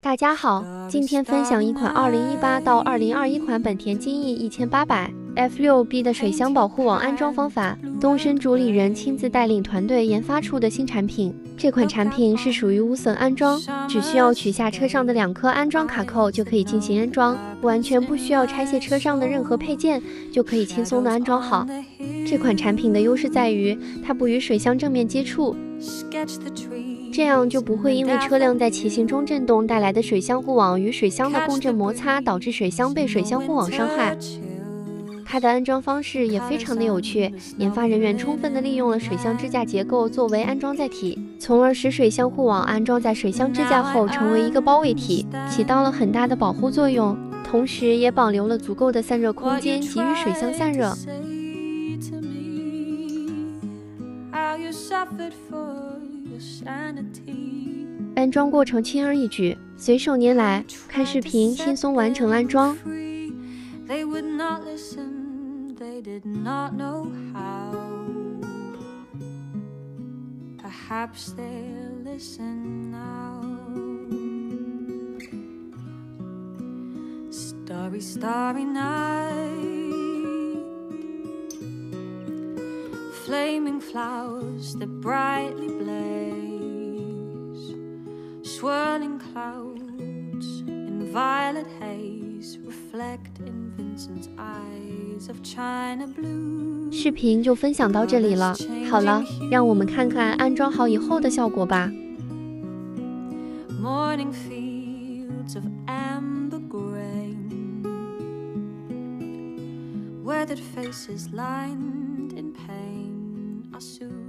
大家好，今天分享一款2018到2021款本田金翼1800 F6B 的水箱保护网安装方法。东升主理人亲自带领团队研发出的新产品。这款产品是属于无损安装，只需要取下车上的两颗安装卡扣就可以进行安装，完全不需要拆卸车上的任何配件，就可以轻松的安装好。这款产品的优势在于它不与水箱正面接触。这样就不会因为车辆在骑行中震动带来的水箱护网与水箱的共振摩擦，导致水箱被水箱护网伤害。它的安装方式也非常的有趣，研发人员充分的利用了水箱支架结构作为安装载体，从而使水箱护网安装在水箱支架后成为一个包围体，起到了很大的保护作用，同时也保留了足够的散热空间，给予水箱散热。How you suffered for 安装过程轻而易举，随手拈来，看视频轻松完成安装。Starry, starry night. flaming flowers that brightly blaze, swirling clouds in violet haze reflect in Vincent's eyes of china blue. 视频就分享到这里了。好了，让我们看看安装好以后的效果吧。Morning fields of amber grain, weathered faces lined in pain. soon.